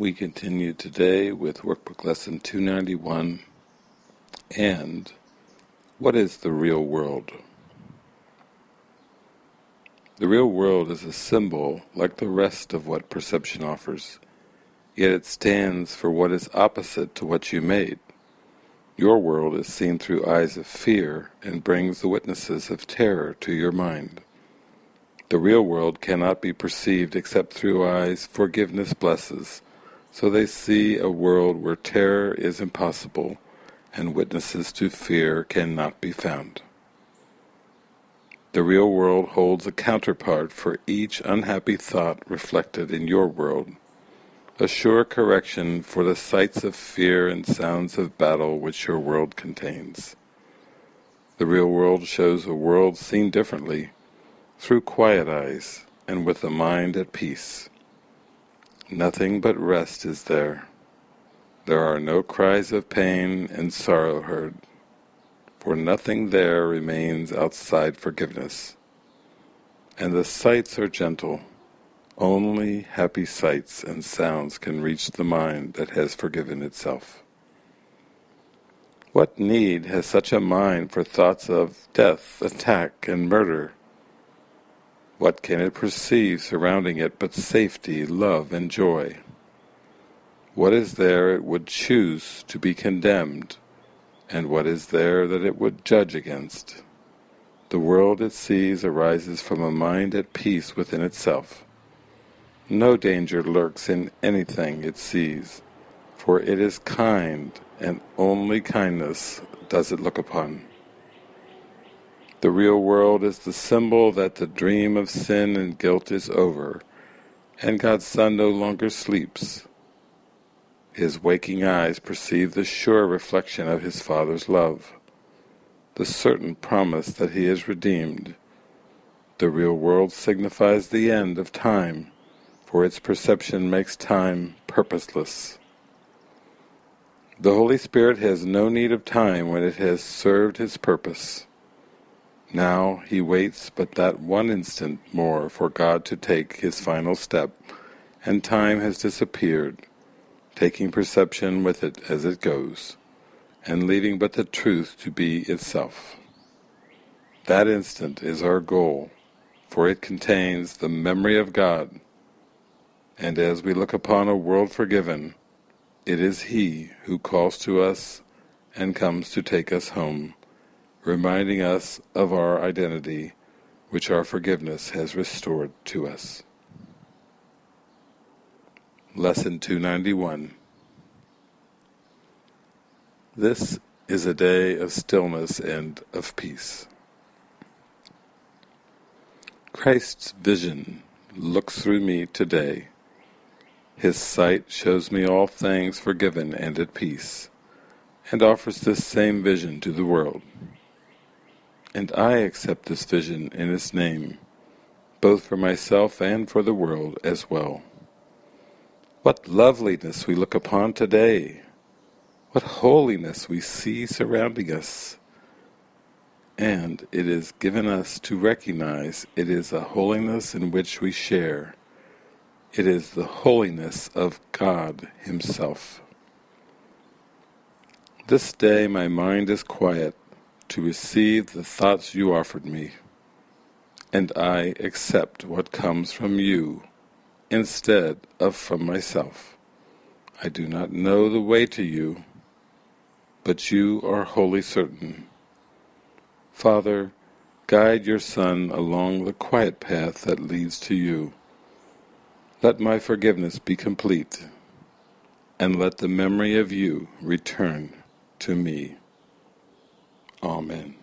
We continue today with Workbook Lesson 291 and What is the Real World? The real world is a symbol like the rest of what perception offers, yet it stands for what is opposite to what you made. Your world is seen through eyes of fear and brings the witnesses of terror to your mind. The real world cannot be perceived except through eyes forgiveness blesses, so they see a world where terror is impossible and witnesses to fear cannot be found. The real world holds a counterpart for each unhappy thought reflected in your world, a sure correction for the sights of fear and sounds of battle which your world contains. The real world shows a world seen differently, through quiet eyes and with a mind at peace. Nothing but rest is there. There are no cries of pain and sorrow heard, for nothing there remains outside forgiveness. And the sights are gentle. Only happy sights and sounds can reach the mind that has forgiven itself. What need has such a mind for thoughts of death, attack, and murder? What can it perceive surrounding it but safety, love, and joy? What is there it would choose to be condemned, and what is there that it would judge against? The world it sees arises from a mind at peace within itself. No danger lurks in anything it sees, for it is kind, and only kindness does it look upon. The real world is the symbol that the dream of sin and guilt is over, and God's Son no longer sleeps. His waking eyes perceive the sure reflection of his Father's love, the certain promise that he is redeemed. The real world signifies the end of time, for its perception makes time purposeless. The Holy Spirit has no need of time when it has served his purpose. Now he waits but that one instant more for God to take his final step, and time has disappeared, taking perception with it as it goes, and leaving but the truth to be itself. That instant is our goal, for it contains the memory of God, and as we look upon a world forgiven, it is He who calls to us and comes to take us home reminding us of our identity, which our forgiveness has restored to us. Lesson 291 This is a day of stillness and of peace. Christ's vision looks through me today. His sight shows me all things forgiven and at peace, and offers this same vision to the world. And I accept this vision in His name, both for myself and for the world as well. What loveliness we look upon today! What holiness we see surrounding us! And it is given us to recognize it is a holiness in which we share. It is the holiness of God Himself. This day my mind is quiet to receive the thoughts you offered me, and I accept what comes from you instead of from myself. I do not know the way to you, but you are wholly certain. Father, guide your Son along the quiet path that leads to you. Let my forgiveness be complete, and let the memory of you return to me. Amen.